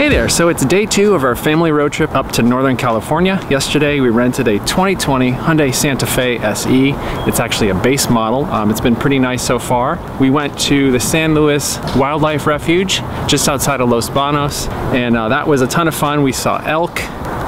Hey there, so it's day two of our family road trip up to Northern California. Yesterday we rented a 2020 Hyundai Santa Fe SE. It's actually a base model. Um, it's been pretty nice so far. We went to the San Luis Wildlife Refuge just outside of Los Banos and uh, that was a ton of fun. We saw elk,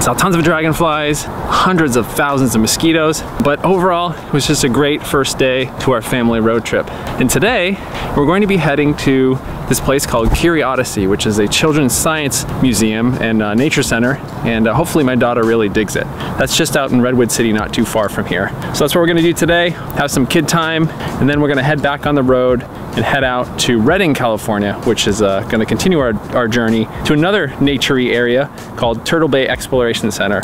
saw tons of dragonflies, hundreds of thousands of mosquitoes, but overall it was just a great first day to our family road trip. And today we're going to be heading to this place called CuriOdyssey, which is a children's science museum and uh, nature center, and uh, hopefully my daughter really digs it. That's just out in Redwood City, not too far from here. So that's what we're gonna do today, have some kid time, and then we're gonna head back on the road and head out to Redding, California, which is uh, gonna continue our, our journey to another naturey area called Turtle Bay Exploration Center.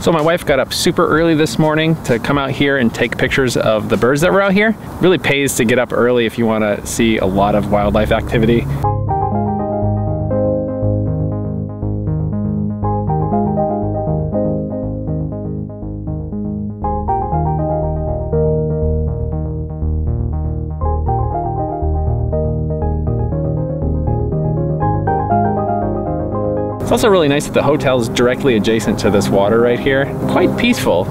So my wife got up super early this morning to come out here and take pictures of the birds that were out here. Really pays to get up early if you want to see a lot of wildlife activity. It's also really nice that the hotel is directly adjacent to this water right here. Quite peaceful.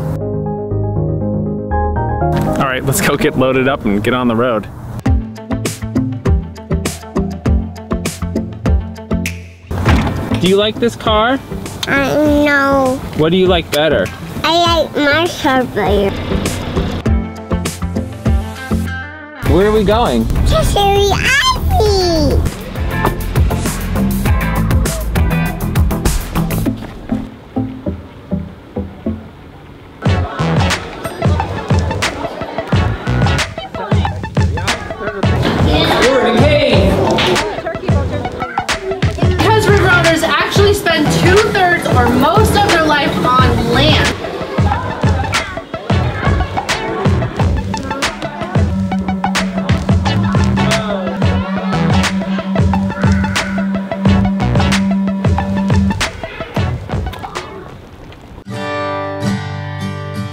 All right, let's go get loaded up and get on the road. Do you like this car? Uh, no. What do you like better? I like my car better. Where are we going? To CuriOdyssey. Two-thirds or most of their life on land.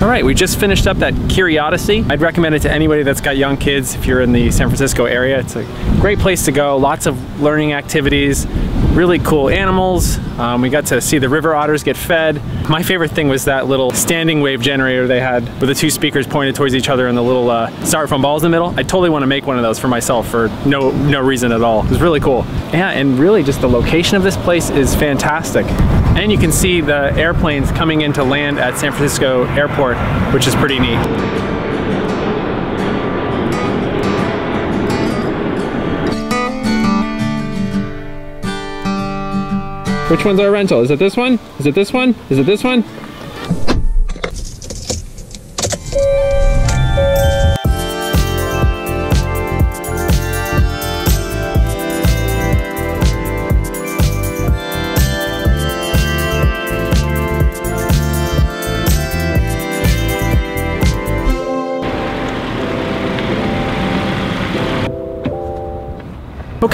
All right, we just finished up that CuriOdyssey. I'd recommend it to anybody that's got young kids if you're in the San Francisco area. It's a great place to go, lots of learning activities, really cool animals. Um, we got to see the river otters get fed. My favorite thing was that little standing wave generator they had with the two speakers pointed towards each other and the little uh, styrofoam balls in the middle. I totally want to make one of those for myself for no, no reason at all. It was really cool. Yeah, and really just the location of this place is fantastic. And you can see the airplanes coming in to land at San Francisco Airport, which is pretty neat. Which one's our rental? Is it this one? Is it this one? Is it this one?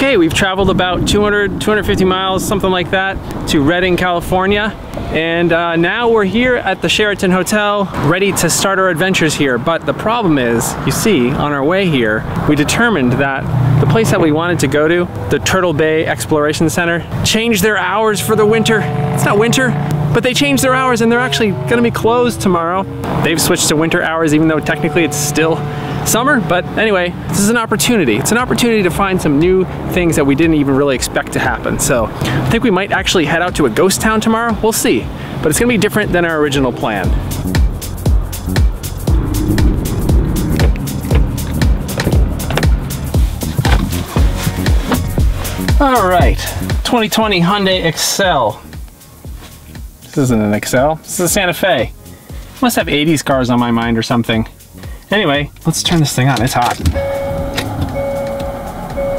Okay, we've traveled about 200, 250 miles, something like that, to Redding, California. And uh, now we're here at the Sheraton Hotel, ready to start our adventures here. But the problem is, you see, on our way here, we determined that the place that we wanted to go to, the Turtle Bay Exploration Center, changed their hours for the winter. It's not winter, but they changed their hours and they're actually gonna be closed tomorrow. They've switched to winter hours even though technically it's still summer, but anyway, this is an opportunity. It's an opportunity to find some new things that we didn't even really expect to happen. So I think we might actually head out to a ghost town tomorrow. We'll see, but it's gonna be different than our original plan. All right, 2020 Hyundai Excel. This isn't an Excel, this is a Santa Fe. Must have 80s cars on my mind or something. Anyway, let's turn this thing on, it's hot.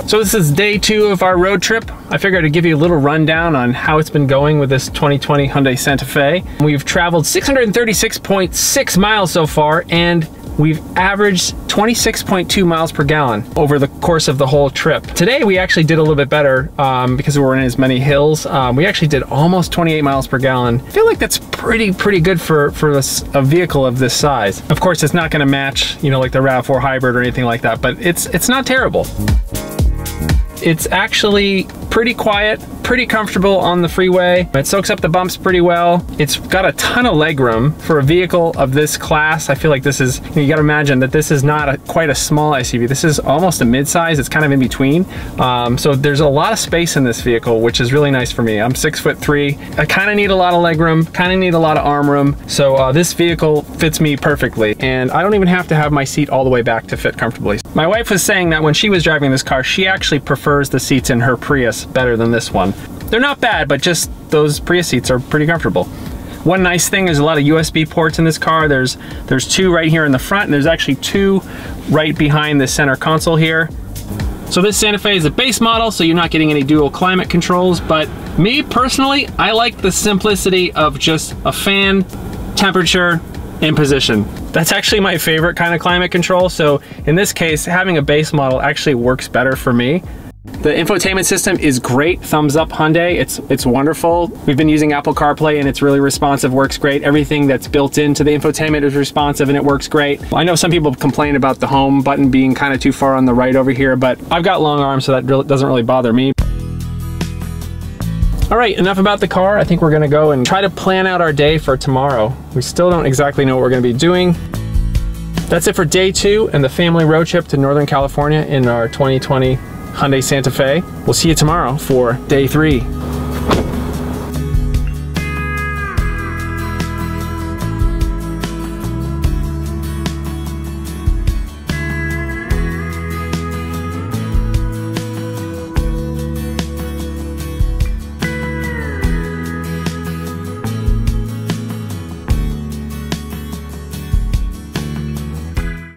So this is day two of our road trip. I figured I'd give you a little rundown on how it's been going with this 2020 Hyundai Santa Fe. We've traveled 636.6 miles so far, and we've averaged 26.2 miles per gallon over the course of the whole trip. Today we actually did a little bit better um, because we weren't in as many hills. Um, we actually did almost 28 miles per gallon. I feel like that's pretty pretty good for for this, a vehicle of this size. Of course, it's not going to match you know like the Rav4 hybrid or anything like that, but it's it's not terrible. It's actually pretty quiet, pretty comfortable on the freeway. It soaks up the bumps pretty well. It's got a ton of legroom for a vehicle of this class. I feel like this is, you, gotta imagine that this is not a, quite a small SUV. This is almost a midsize. It's kind of in between. Um, so there's a lot of space in this vehicle, which is really nice for me. I'm six foot three. I kind of need a lot of legroom, kind of need a lot of arm room. So uh, this vehicle fits me perfectly. And I don't even have to have my seat all the way back to fit comfortably. My wife was saying that when she was driving this car, she actually prefers the seats in her Prius better than this one. They're not bad, but just those Prius seats are pretty comfortable. One nice thing, there's a lot of USB ports in this car. There's, there's two right here in the front, and there's actually two right behind the center console here. So this Santa Fe is a base model, so you're not getting any dual climate controls, but me personally, I like the simplicity of just a fan, temperature, and position. That's actually my favorite kind of climate control, so in this case, having a base model actually works better for me. The infotainment system is great. Thumbs up Hyundai. It's it's wonderful. We've been using Apple CarPlay and it's really responsive, works great. Everything that's built into the infotainment is responsive and it works great. I know some people complain about the home button being kind of too far on the right over here, but I've got long arms so that doesn't really bother me. All right, enough about the car. I think we're gonna go and try to plan out our day for tomorrow. We still don't exactly know what we're gonna be doing. That's it for day two and the family road trip to Northern California in our 2020 Hyundai Santa Fe. We'll see you tomorrow for day three.